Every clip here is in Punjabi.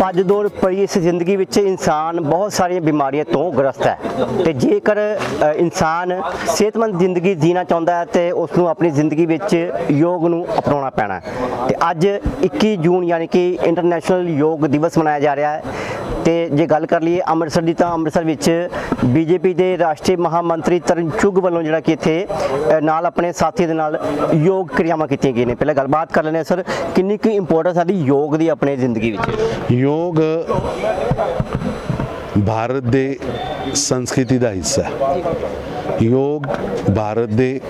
ਭੱਜ ਦੌੜ ਭਰੀ ਇਸ ਜ਼ਿੰਦਗੀ ਵਿੱਚ ਇਨਸਾਨ ਬਹੁਤ ਸਾਰੀਆਂ ਬਿਮਾਰੀਆਂ ਤੋਂ ਗ੍ਰਸਤ ਹੈ। ਤੇ ਜੇਕਰ ਇਨਸਾਨ ਸਿਹਤਮੰਦ ਜ਼ਿੰਦਗੀ ਜੀਣਾ ਚਾਹੁੰਦਾ ਹੈ, ਤੇ ਉਸ ਨੂੰ ਆਪਣੀ ਜ਼ਿੰਦਗੀ ਵਿੱਚ ਯੋਗ ਨੂੰ ਅਪਣਾਉਣਾ ਪੈਣਾ ਹੈ। ਤੇ ਅੱਜ 21 ਜੂਨ ਯਾਨੀ ਕਿ ਇੰਟਰਨੈਸ਼ਨਲ ਯੋਗ ਦਿਵਸ ਮਨਾਇਆ ਜਾ ਰਿਹਾ ਹੈ। ਤੇ ਜੇ ਗੱਲ ਕਰ ਲਈਏ ਅੰਮ੍ਰਿਤਸਰ ਦੀ ਤਾਂ ਅੰਮ੍ਰਿਤਸਰ ਵਿੱਚ ਬੀਜੇਪੀ ਦੇ ਰਾਸ਼ਟਰੀ ਮਹਾਮੰਤਰੀ ਤਰਨ ਚੁੱਗ ਵੱਲੋਂ ਜਿਹੜਾ ਕਿ ਇੱਥੇ ਨਾਲ ਆਪਣੇ ਸਾਥੀ ਦੇ ਨਾਲ ਯੋਗ ਕਿਰਿਆਵਾਂ ਕੀਤੀਆਂ ਗਈਆਂ ਨੇ। ਪਹਿਲਾਂ ਗੱਲਬਾਤ ਕਰ ਲੈਂਦੇ ਹਾਂ ਸਰ, ਕਿੰਨੀ ਕੁ ਇੰਪੋਰਟੈਂਸ ਸਾਡੀ ਯੋਗ ਦੀ ਆਪਣੇ ਜ਼ਿੰਦਗੀ ਵਿੱਚ? ਯੋਗ ਭਾਰਤ ਦੇ ਸੰਸਕ੍ਰਿਤੀ ਦਾ ਹਿੱਸਾ ਹੈ। ਯੋਗ ਭਾਰਤ ਦੇ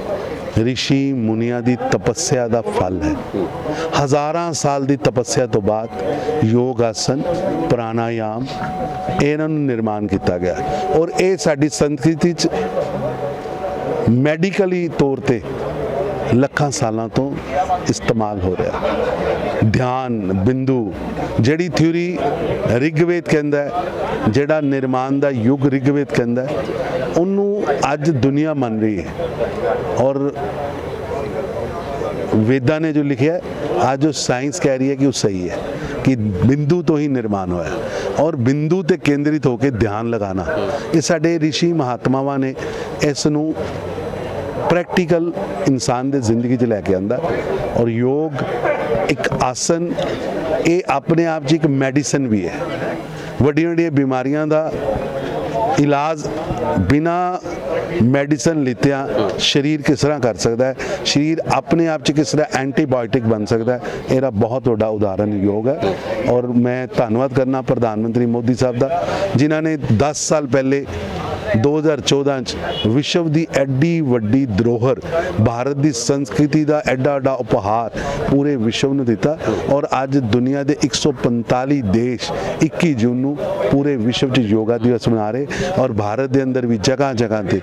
ਰਿਸ਼ੀ ਮੁਨੀਆਂ ਦੀ ਤਪੱਸਿਆ ਦਾ ਫਲ ਹੈ। ਹਜ਼ਾਰਾਂ ਸਾਲ ਦੀ ਤਪੱਸਿਆ ਤੋਂ ਬਾਅਦ ਯੋਗ ਆਸਨ ਪ੍ਰਾਣਾਯਾਮ ਇਹਨਾਂ ਨੂੰ ਨਿਰਮਾਣ ਕੀਤਾ ਗਿਆ। ਔਰ ਇਹ ਸਾਡੀ ਸੰਸਕ੍ਰਿਤੀ ਚ ਮੈਡੀਕਲੀ ਤੌਰ ਤੇ ਲੱਖਾਂ ਸਾਲਾਂ ਤੋਂ ਇਸਤੇਮਾਲ ਹੋ ਰਿਹਾ। ਧਿਆਨ, ਬਿੰਦੂ, ਜਿਹੜੀ ਥਿਊਰੀ ਰਿਗਵੇਦ ਕਹਿੰਦਾ ਹੈ, ਜਿਹੜਾ ਨਿਰਮਾਣ ਦਾ ਯੁੱਗ ਰਿਗਵੇਦ ਕਹਿੰਦਾ ਹੈ ਉਹਨੂੰ ਅੱਜ ਦੁਨੀਆ ਮੰਨ ਰਹੀ ਹੈ ਔਰ वेदा ने जो लिखा है आज जो साइंस कह रही है कि वो सही है कि ਬਿੰਦੂ ਤੋਂ ਹੀ ਨਿਰਮਾਣ ਹੋਇਆ ਔਰ ਬਿੰਦੂ ਤੇ ਕੇਂਦਰਿਤ ਹੋ ਕੇ ਧਿਆਨ ਲਗਾਣਾ ਇਹ ਸਾਡੇ ઋષਿ ਮਹਾਤਮਾਵਾਂ ਨੇ ਇਸ ਨੂੰ ਪ੍ਰੈਕਟੀਕਲ ਇਨਸਾਨ ਦੇ ਜ਼ਿੰਦਗੀ 'ਚ ਲੈ ਕੇ ਆਂਦਾ ਔਰ ਯੋਗ ਇੱਕ ਆਸਨ ਇਹ ਆਪਣੇ ਆਪ 'ਚ ਇੱਕ ਮੈਡੀਸਨ ਵੀ ਹੈ ਵੱਡੀਆਂ ਵੱਡੀਆਂ ਬਿਮਾਰੀਆਂ ਦਾ ਇਲਾਜ ਬਿਨਾ ਮੈਡੀਸਨ ਲਿੱਤਿਆਂ ਸਰੀਰ ਕਿਸ ਤਰ੍ਹਾਂ ਕਰ ਸਕਦਾ ਹੈ? ਸਰੀਰ ਆਪਣੇ ਆਪ 'ਚ ਕਿਸ ਤਰ੍ਹਾਂ ਐਂਟੀਬਾਇਓਟਿਕ ਬਣ ਸਕਦਾ ਹੈ? ਇਹਦਾ ਬਹੁਤ ਵੱਡਾ ਉਦਾਹਰਨ ਯੋਗ ਹੈ। ਔਰ ਮੈਂ ਧੰਨਵਾਦ ਕਰਨਾ ਪ੍ਰਧਾਨ ਮੰਤਰੀ ਮੋਦੀ ਸਾਹਿਬ ਦਾ, ਜਿਨ੍ਹਾਂ ਨੇ 10 ਸਾਲ ਪਹਿਲੇ 2014 ਚ ਵਿਸ਼ਵ ਦੀ ਐਡੀ ਵੱਡੀ ਧਰੋਹਰ ਭਾਰਤ ਦੀ ਸੰਸਕ੍ਰਿਤੀ ਦਾ ਐਡਾ ਐਡਾ ਉਪਹਾਰ ਪੂਰੇ ਵਿਸ਼ਵ ਨੂੰ ਦਿੱਤਾ ਔਰ ਅੱਜ ਦੁਨੀਆ ਦੇ 145 ਦੇਸ਼ 21 ਜੂਨ ਨੂੰ ਪੂਰੇ ਵਿਸ਼ਵ 'ਚ ਯੋਗਾ ਦਿਵਸ ਮਨਾ ਰਹੇ ਔਰ ਭਾਰਤ ਦੇ ਅੰਦਰ ਵੀ ਜਗ੍ਹਾ ਜਗ੍ਹਾ ਤੇ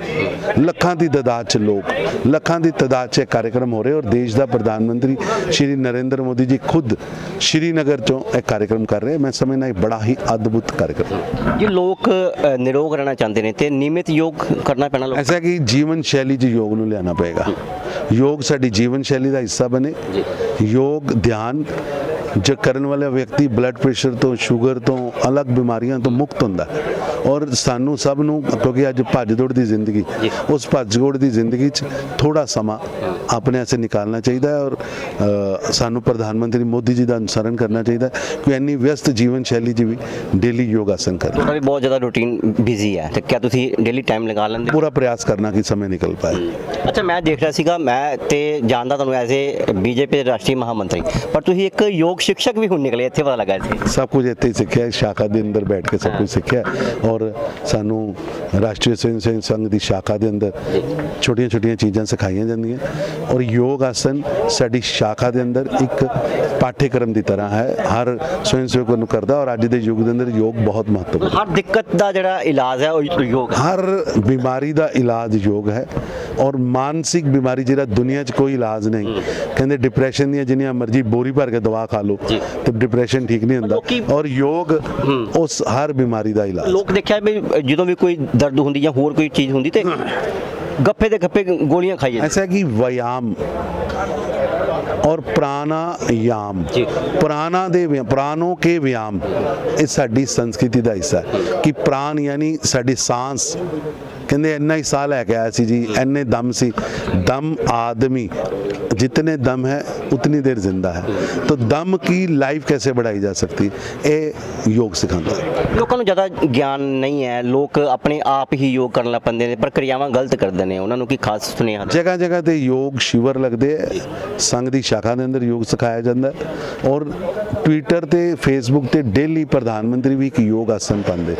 ਲੱਖਾਂ ਦੀ ਤਾਦਾਦ 'ਚ ਲੋਕ, ਲੱਖਾਂ ਦੀ ਤਾਦਾਦ 'ਚ ਇਹ ਕਾਰਜਕ੍ਰਮ ਹੋ ਰਹੇ ਔਰ ਦੇਸ਼ ਦਾ ਪ੍ਰਧਾਨ ਮੰਤਰੀ ਸ਼੍ਰੀ ਨਰਿੰਦਰ ਮੋਦੀ ਜੀ ਖੁਦ ਸ਼੍ਰੀਨਗਰ 'ਚੋਂ ਇਹ ਕਾਰਜਕ੍ਰਮ ਕਰ ਰਹੇ। ਮੈਂ ਸਮਝਣਾ ਇਹ ਬੜਾ ਹੀ ਅਦਭੁਤ ਕਾਰਜਕ੍ਰਮ ਹੈ। ਲੋਕ ਨਿਰੋਗ ਰਹਿਣਾ ਚਾਹੁੰਦੇ ਨੇ ਤੇ ਨਿਯਮਿਤ ਯੋਗ ਕਰਨਾ ਪੈਣਾ ਲੋਕ ਐਸਾ ਕਿ ਜੀਵਨ ਸ਼ੈਲੀ 'ਚ ਯੋਗ ਨੂੰ ਲਿਆਣਾ ਪਏਗਾ। ਯੋਗ ਸਾਡੀ ਜੀਵਨ ਸ਼ੈਲੀ ਦਾ ਹਿੱਸਾ ਬਣੇ। ਯੋਗ ਧਿਆਨ ਜੋ ਕਰਨ ਵਾਲਾ ਵਿਅਕਤੀ ਬਲੱਡ ਪ੍ਰੈਸ਼ਰ ਤੋਂ ਸ਼ੂਗਰ ਤੋਂ ਅਲੱਗ ਬਿਮਾਰੀਆਂ ਤੋਂ ਮੁਕਤ ਹੁੰਦਾ ਹੈ। ਔਰ ਸਾਨੂੰ ਸਭ ਨੂੰ ਕਿਉਂਕਿ ਅੱਜ ਭੱਜ ਦੌੜ ਦੀ ਜ਼ਿੰਦਗੀ ਉਸ ਭੱਜ ਦੌੜ ਦੀ ਜ਼ਿੰਦਗੀ 'ਚ ਥੋੜਾ ਸਮਾਂ ਆਪਣੇ ਵਾਸਤੇ ਨਿਕਾਲਣਾ ਚਾਹੀਦਾ ਹੈ ਔਰ ਸਾਨੂੰ ਪ੍ਰਧਾਨ ਮੰਤਰੀ ਮੋਦੀ ਜੀ ਦਾ ਅਨੁਸਰਨ ਕਰਨਾ ਚਾਹੀਦਾ ਹੈ ਕਿ ਇੰਨੀ ਵਿਅਸਤ ਜੀਵਨ ਸ਼ੈਲੀ 'ਚ ਵੀ ਡੇਲੀ ਯੋਗ ਆਸਨ ਕਰਨਾ। ਤੁਹਾਡਾ ਬਹੁਤ ਜ਼ਿਆਦਾ ਰੂਟੀਨ ਬਿਜ਼ੀ ਹੈ ਤੇ ਕਿਆ ਤੁਸੀਂ ਡੇਲੀ ਟਾਈਮ ਲਗਾ ਲੈਂਦੇ? ਪੂਰਾ ਪ੍ਰਯਾਸ ਕਰਨਾ ਕਿ ਸਮੇਂ ਨਿਕਲ ਪਾਏ। ਅੱਛਾ ਮੈਂ ਦੇਖ ਰਿਹਾ ਸੀਗਾ ਮੈਂ ਤੇ ਜਾਣਦਾ ਤੁਹਾਨੂੰ ਐਜ਼ ਏ ਬੀਜੇਪੀ ਦੇ ਰਾਸ਼ਟਰੀ ਮਹਾਮੰਤਰੀ ਪਰ ਤੁਸੀਂ ਇੱਕ ਯੋਗ ਸਿੱਖਿਅਕ ਵੀ ਹੁਣ ਨਿਕਲੇ ਇੱਥੇ ਪਤਾ ਲੱਗਾ ਇੱਥੇ। ਸਭ ਕੁਝ ਇੱਥੇ ਹੀ ਸਿੱਖਿਆ ਸ਼ਾਖਾ ਦੇ ਅੰਦਰ ਬੈਠ ਕੇ ਸਭ ਕੁਝ ਸਿੱਖਿਆ ਔਰ ਔਰ ਸਾਨੂੰ ਰਾਸ਼ਟਰੀ ਸਵੈਮ ਸੇਵਕ ਸੰਘ ਦੀ ਸ਼ਾਖਾ ਦੇ ਅੰਦਰ ਛੋਟੀਆਂ ਛੋਟੀਆਂ ਚੀਜ਼ਾਂ ਸਿਖਾਈਆਂ ਜਾਂਦੀਆਂ। ਔਰ ਯੋਗ ਆਸਨ ਸਾਡੀ ਸ਼ਾਖਾ ਦੇ ਅੰਦਰ ਇੱਕ ਪਾਠ్యਕ੍ਰਮ ਦੀ ਤਰ੍ਹਾਂ ਹੈ। ਹਰ ਸਵੈਮ ਸੇਵਕ ਨੂੰ ਕਰਦਾ ਔਰ ਅੱਜ ਦੇ ਯੁੱਗ ਦੇ ਅੰਦਰ ਯੋਗ ਬਹੁਤ ਮਹੱਤਵਪੂਰਨ ਹਰ ਦਿੱਕਤ ਦਾ ਜਿਹੜਾ ਇਲਾਜ ਹੈ ਉਹ ਯੋਗ ਹਰ ਬਿਮਾਰੀ ਦਾ ਇਲਾਜ ਯੋਗ ਹੈ। ਔਰ ਮਾਨਸਿਕ ਬਿਮਾਰੀ ਜਿਹੜਾ ਦੁਨੀਆ 'ਚ ਕੋਈ ਇਲਾਜ ਨਹੀਂ। ਕਹਿੰਦੇ ਡਿਪਰੈਸ਼ਨ ਦੀਆਂ ਜਿੰਨੀਆਂ ਮਰਜ਼ੀ ਬੋਰੀ ਭਰ ਕੇ ਦਵਾ ਖਾ ਲਓ ਤੇ ਡਿਪਰੈਸ਼ਨ ਠੀਕ ਨਹੀਂ ਹੁੰਦਾ। ਔਰ ਯੋਗ ਉਸ ਹਰ ਬਿਮਾਰੀ ਦਾ ਇਲਾਜ। ਲੋਕ ਦੇਖਿਆ ਵੀ ਜਦੋਂ ਵੀ ਕੋਈ ਦਰਦ ਹੁੰਦੀ ਜਾਂ ਹੋਰ ਕੋਈ ਚੀਜ਼ ਹੁੰਦੀ ਤੇ ਗੱਫੇ ਦੇ ਗੱਫੇ ਗੋਲੀਆਂ ਖਾਈਏ ਐਸਾ ਕਿ ਵਿਆਮ ਔਰ ਪ੍ਰਾਣਾਯਾਮ ਪ੍ਰਾਣਾ ਦੇ ਪ੍ਰਾਣੋ ਕੇ ਵਿਆਮ ਇਹ ਸਾਡੀ ਸੰਸਕ੍ਰਿਤੀ ਦਾ ਹਿੱਸਾ ਹੈ। ਕਿ ਪ੍ਰਾਣ ਯਾਨੀ ਸਾਡੀ ਸਾਹ ਕਹਿੰਦੇ ਇੰਨਾ ਹੀ ਸਾਹ ਲੈ ਕੇ ਆਇਆ ਸੀ ਜੀ ਇੰਨੇ ਦਮ ਸੀ। ਦਮ ਆਦਮੀ जितने दम है उतनी देर जिंदा है तो दम की लाइफ कैसे बढ़ाई जा सकती है ये योग सिखाता है ਲੋਕਾਂ ਨੂੰ ਜ਼ਿਆਦਾ ਗਿਆਨ ਨਹੀਂ ਹੈ ਲੋਕ ਆਪਣੇ ਆਪ ਹੀ ਯੋਗ ਕਰਨ ਲੱਗ ਪੈਂਦੇ ਨੇ ਪ੍ਰਕਿਰਿਆਵਾਂ ਗਲਤ ਕਰਦੇ ਨੇ ਉਹਨਾਂ ਨੂੰ ਕੀ ਖਾਸ ਸੁਨੇਹਾ ਜਗ੍ਹਾ ਜਗ੍ਹਾ ਤੇ ਯੋਗ ਸ਼ਿਵਰ ਲੱਗਦੇ ਹੈ ਸੰਘ ਦੀ ਸ਼ਾਖਾ ਦੇ ਅੰਦਰ ਯੋਗ ਸਿਖਾਇਆ ਜਾਂਦਾ ਹੈ ਔਰ ਟਵਿੱਟਰ ਤੇ ਫੇਸਬੁੱਕ ਤੇ ਡੇਲੀ ਪ੍ਰਧਾਨ ਮੰਤਰੀ ਵੀ ਇੱਕ ਯੋਗ ਆਸਨ ਪਾਉਂਦੇ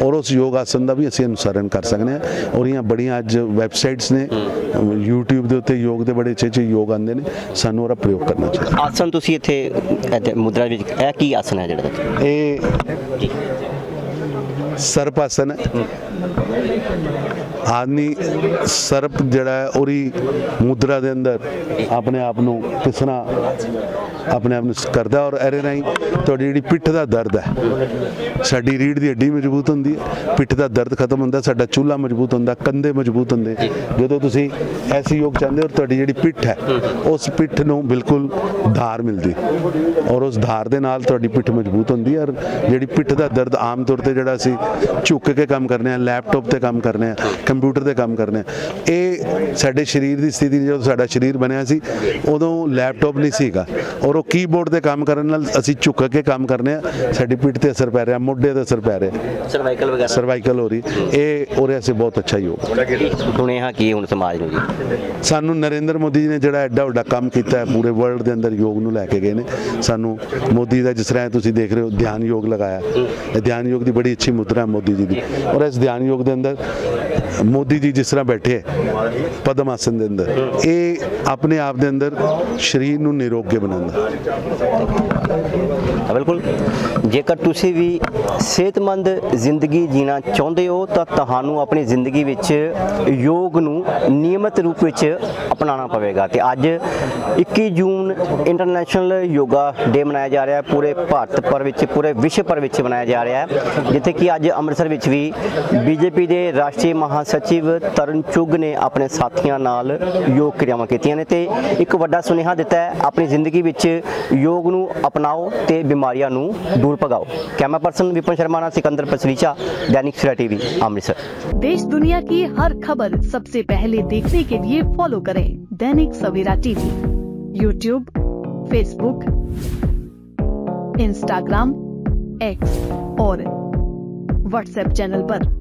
ਔਰ ਉਸ ਯੋਗ ਆਸਨ ਦਾ ਵੀ ਅਸੀਂ ਅਨੁਸਰਨ ਕਰ ਸਕਦੇ ਹਾਂ ਔਰ ਇਹ ਬੜੀਆਂ ਅੱਜ ਵੈਬਸਾਈਟਸ ਨੇ YouTube ਦੇ ਉੱਤੇ ਯੋਗ ਦੇ ਬੜੇ ਅੱਛੇ ਅੱਛੇ ਯੋਗ ਆਉਂਦੇ ਨੇ ਸਾਨੂੰ ਉਹਦਾ ਪ੍ਰਯੋਗ ਕਰਨਾ ਚਾਹੀਦਾ। ਆਸਨ ਤੁਸੀਂ ਇੱਥੇ ਇੱਥੇ ਮੁਦਰਾ ਵਿੱਚ ਇਹ ਕੀ ਆਸਨ ਹੈ ਜਿਹੜਾ? ਇਹ ਜੀ ਸਰਪ ਆਸਨ ਹੈ ਆਦਮੀ ਸਰਪ ਜਿਹੜਾ ਹੈ, ਉਹਦੀ ਮੁਦਰਾ ਦੇ ਅੰਦਰ ਆਪਣੇ ਆਪ ਨੂੰ ਕਿਸ ਆਪਣੇ ਆਪ ਨੂੰ ਕਰਦਾ ਔਰ ਇਹਦੇ ਰਾਹੀਂ ਤੁਹਾਡੀ ਜਿਹੜੀ ਪਿੱਠ ਦਾ ਦਰਦ ਹੈ, ਸਾਡੀ ਰੀੜ ਦੀ ਹੱਡੀ ਮਜ਼ਬੂਤ ਹੁੰਦੀ ਹੈ, ਪਿੱਠ ਦਾ ਦਰਦ ਖਤਮ ਹੁੰਦਾ, ਸਾਡਾ ਚੂਲਾ ਮਜ਼ਬੂਤ ਹੁੰਦਾ, ਕੰਧੇ ਮਜ਼ਬੂਤ ਹੁੰਦੇ। ਜਦੋਂ ਤੁਸੀਂ ਐਸੀ ਯੋਗ ਚਾਹੁੰਦੇ ਹੋ, ਤੁਹਾਡੀ ਜਿਹੜੀ ਪਿੱਠ ਹੈ, ਉਸ ਪਿੱਠ ਨੂੰ ਬਿਲਕੁਲ ਧਾਰ ਮਿਲਦੀ ਔਰ ਉਸ ਧਾਰ ਦੇ ਨਾਲ ਤੁਹਾਡੀ ਪਿੱਠ ਮਜ਼ਬੂਤ ਹੁੰਦੀ ਹੈ ਔਰ ਜਿਹੜੀ ਪਿੱਠ ਦਾ ਦਰਦ ਆਮ ਤੌਰ ਤੇ ਜਿਹੜਾ ਅਸੀਂ ਝੁੱਕ ਕੇ ਕੰਮ ਕਰਨੇ ਆ ਲੈਪਟਾਪ ਤੇ ਕੰਮ ਕਰਨੇ ਆ ਕੰਪਿਊਟਰ ਤੇ ਕੰਮ ਕਰਨੇ ਆ। ਇਹ ਸਾਡੇ ਸਰੀਰ ਦੀ ਸਥਿਤੀ ਜਦੋਂ ਸਾਡਾ ਸਰੀਰ ਬਣਿਆ ਸੀ ਉਦੋਂ ਲੈਪਟਾਪ ਨਹੀਂ ਸੀਗਾ। ਔਰ ਉਹ ਕੀਬੋਰਡ ਤੇ ਕੰਮ ਕਰਨ ਨਾਲ ਅਸੀਂ ਝੁੱਕ ਕੇ ਕੰਮ ਕਰਨੇ ਆ ਸਾਡੀ ਪਿੱਠ ਤੇ ਅਸਰ ਪੈ ਰਿਹਾ ਮੋਢੇ ਤੇ ਅਸਰ ਪੈ ਰਿਹਾ। ਸਰਵਾਈਕਲ ਵਗੈਰਾ? ਸਰਵਾਈਕਲ ਹੋ ਰਹੀ। ਇਹ ਉਹਦੇ ਵਾਸਤੇ ਬਹੁਤ ਅੱਛਾ ਯੋਗ ਸੁਣਿਆ ਕੀ ਹੁਣ ਸਮਾਜ ਨੂੰ ਜੀ? ਸਾਨੂੰ ਨਰਿੰਦਰ ਮੋਦੀ ਜੀ ਨੇ ਜਿਹੜਾ ਐਡਾ ਵੱਡਾ ਕੰਮ ਕੀਤਾ ਹੈ ਪੂਰੇ ਵਰਲਡ ਦੇ ਅੰਦਰ ਯੋਗ ਨੂੰ ਲੈ ਕੇ ਗਏ ਨੇ। ਸਾਨੂੰ ਮੋਦੀ ਦਾ ਜਿਸ ਤਰ੍ਹਾਂ ਤੁਸੀਂ ਦੇਖ ਰਹੇ ਹੋ ਧਿਆਨ ਯੋਗ ਲਗਾਇਆ ਧਿਆਨ ਯੋਗ ਦੀ ਬੜੀ ਅੱਛੀ ਮੁਦਰਾ ਹੈ ਮੋਦੀ ਜੀ ਦੀ। ਔਰ ਇਸ ਧਿਆਨ ਯੋਗ ਦੇ ਅੰਦਰ ਮੋਦੀ ਜੀ ਜਿਸ ਤਰ੍ਹਾਂ ਬੈਠੇ ਹੈ, ਪਦਮ ਆਸਨ ਦੇ ਅੰਦਰ, ਇਹ ਆਪਣੇ ਆਪ ਦੇ ਅੰਦਰ ਸਰੀਰ ਨੂੰ ਨਿਰੋਗੇ ਬਣਾਉਂਦਾ। ਬਿਲਕੁਲ। ਜੇਕਰ ਤੁਸੀਂ ਵੀ ਸਿਹਤਮੰਦ ਜ਼ਿੰਦਗੀ ਜੀਣਾ ਚਾਹੁੰਦੇ ਹੋ, ਤਾਂ ਤੁਹਾਨੂੰ ਆਪਣੀ ਜ਼ਿੰਦਗੀ ਵਿੱਚ ਯੋਗ ਨੂੰ ਨਿਯਮਤ ਰੂਪ ਵਿੱਚ ਅਪਣਾਉਣਾ ਪਵੇਗਾ। ਤੇ ਅੱਜ 21 ਜੂਨ ਇੰਟਰਨੈਸ਼ਨਲ ਯੋਗਾ ਡੇ ਮਨਾਇਆ ਜਾ ਰਿਹਾ ਹੈ। ਪੂਰੇ ਭਾਰਤ ਭਰ ਵਿੱਚ, ਪੂਰੇ ਵਿਸ਼ਵ ਭਰ ਵਿੱਚ ਮਨਾਇਆ ਜਾ ਰਿਹਾ ਹੈ। ਜਿੱਥੇ ਕਿ ਅੱਜ ਅੰਮ੍ਰਿਤਸਰ ਵਿੱਚ ਵੀ ਬੀਜੇਪੀ ਦੇ ਰਾਸ਼ਟਰੀ ਮਹਾਸਚਿਵ ਤਰਨ ਚੁੱਗ ਨੇ ਆਪਣੇ ਸਾਥੀਆਂ ਨਾਲ ਯੋਗ ਕਿਰਿਆਵਾਂ ਕੀਤੀਆਂ ਨੇ। ਤੇ ਇੱਕ ਵੱਡਾ ਸੁਨੇਹਾ ਦਿੱਤਾ ਹੈ, ਆਪਣੀ ਜ਼ਿੰਦਗੀ ਵਿੱਚ ਯੋਗ ਨੂੰ ਅਪਣਾਓ ਤੇ ਬਿਮਾਰੀਆਂ ਨੂੰ ਦੂਰ ਭਗਾਓ ਕੈਮਰਾ ਪਰਸਨ ਵਿਪਨ ਸ਼ਰਮਾ ਨਾਲ ਸਿਕੰਦਰ ਪਸਰੀਚਾ दैनिक सवेरा टीवी अमृतसर देश दुनिया की हर खबर सबसे पहले देखने के लिए फॉलो करें Dainik Savera TV YouTube Facebook Instagram X और व्हाट्सएप चैनल पर।